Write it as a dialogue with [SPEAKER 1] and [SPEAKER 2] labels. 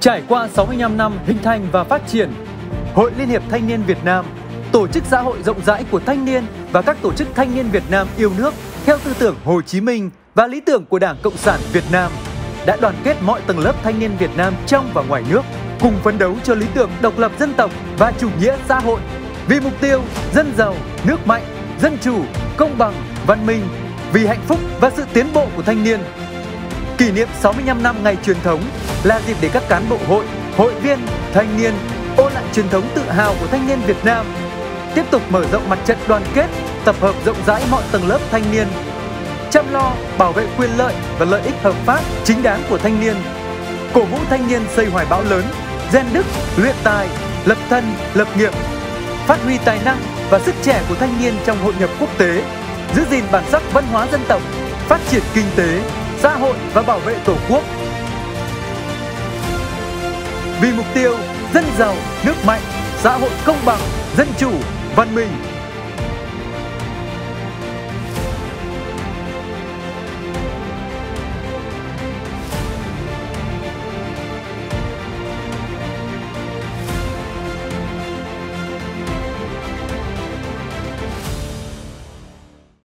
[SPEAKER 1] Trải qua 65 năm hình thành và phát triển, Hội Liên hiệp Thanh niên Việt Nam, tổ chức xã hội rộng rãi của thanh niên và các tổ chức thanh niên Việt Nam yêu nước theo tư tưởng Hồ Chí Minh và lý tưởng của Đảng Cộng sản Việt Nam đã đoàn kết mọi tầng lớp thanh niên Việt Nam trong và ngoài nước cùng phấn đấu cho lý tưởng độc lập dân tộc và chủ nghĩa xã hội vì mục tiêu dân giàu, nước mạnh, dân chủ, công bằng, văn minh, vì hạnh phúc và sự tiến bộ của thanh niên. Kỷ niệm 65 năm ngày truyền thống là dịp để các cán bộ hội, hội viên, thanh niên ôn lại truyền thống tự hào của thanh niên Việt Nam, tiếp tục mở rộng mặt trận đoàn kết, tập hợp rộng rãi mọi tầng lớp thanh niên, chăm lo bảo vệ quyền lợi và lợi ích hợp pháp chính đáng của thanh niên, cổ vũ thanh niên xây hoài bão lớn, rèn đức, luyện tài, lập thân, lập nghiệp, phát huy tài năng và sức trẻ của thanh niên trong hội nhập quốc tế, giữ gìn bản sắc văn hóa dân tộc, phát triển kinh tế, xã hội và bảo vệ Tổ quốc. Vì mục tiêu dân giàu, nước mạnh, xã hội công bằng, dân chủ, văn minh